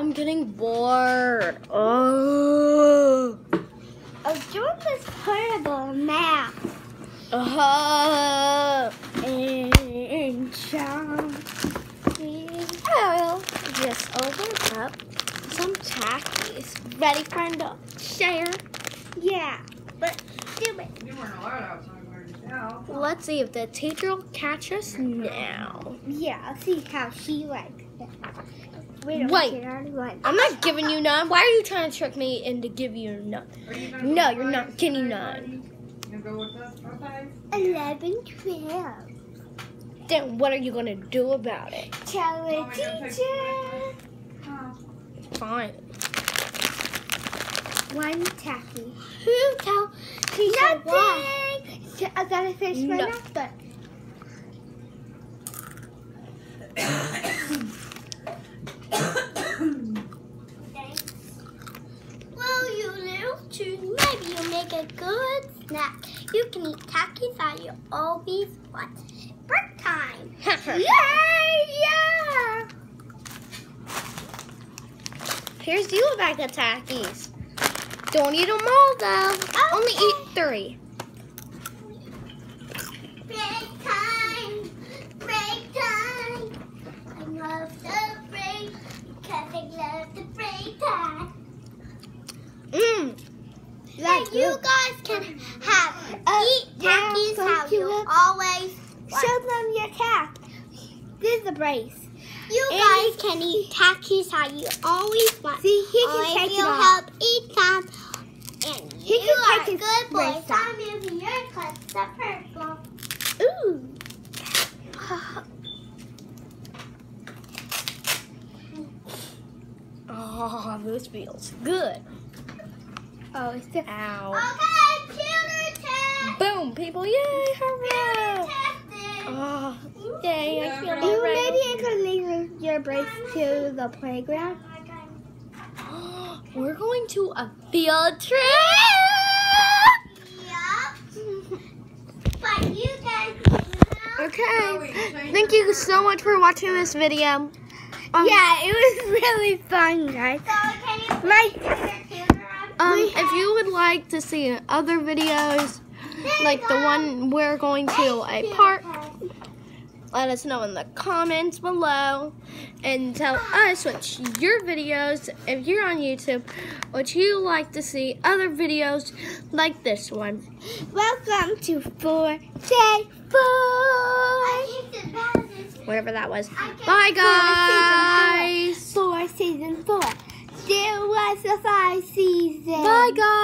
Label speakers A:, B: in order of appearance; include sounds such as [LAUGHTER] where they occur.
A: I'm getting bored. Oh.
B: Oh, doing this horrible math.
A: Uh,
B: And John.
A: I'll just open up some Takis. Ready, friend, share?
B: Yeah, but do it.
C: You weren't allowed outside.
A: Let's see if the teacher will catch us now.
B: Yeah, I'll see how she likes it. Wait,
A: Wait.
B: Get out of line.
A: I'm not giving you none. Why are you trying to trick me into give you none?
C: You
A: No,
C: go
A: you're not
C: outside,
A: getting
C: everybody? You gonna go with us outside?
B: 11, 12.
A: Then what are you gonna do about it?
B: Tell the
C: Oh, I gotta take
B: teacher.
A: Fine.
B: One Taki.
A: Who tell why?
B: Nothing. I gotta finish my
A: No.
B: math
D: maybe a good snack. You can eat Takis that you always want. Break time. [LAUGHS]
B: Yay! Yeah!
A: Here's you a bag of Takis. Don't eat them all though. Only eat three.
D: Break time. Break time. I love the break because I love the break time.
A: Mmm.
B: That's
D: you guys can have
B: Uh,
D: eat
B: yeah,
D: Takis
B: so
D: how you
B: cute.
D: always want.
B: Show them your cat. This is the brace.
D: You
B: And
D: guys can eat Takis how you always want.
B: See, he can
D: Always
B: take it
D: you
B: off.
D: help eat them. And
B: He
D: you
B: can
D: are
B: take his
D: good boys.
B: brace off.
D: I'm moving your clips to purple.
B: Ooh. [LAUGHS]
A: Oh, this feels good.
B: Oh, it's the
A: Ow.
D: Okay, computer test.
A: Boom, people. Yay, hooray. Oh, yay, I feel
C: Yeah,
B: You
A: alright.
B: maybe I could leave your brace to the playground. [GASPS]
A: We're going to a field trip.
D: Yup. But you guys know.
A: Okay. Thank you so much for watching this video. Um,
B: yeah, it was really fun, guys.
D: So can you
B: My
D: put your computer on?
A: Um, if you would like to see other videos, like the one we're going to a park, let us know in the comments below and tell us what your videos, if you're on YouTube, what you like to see other videos like this one.
B: welcome to 4J Boy.
D: I think the best is
A: Whatever that was.
D: I can-
A: Bye, guys.
B: Four season four. There was a five season.
A: Bye, guys.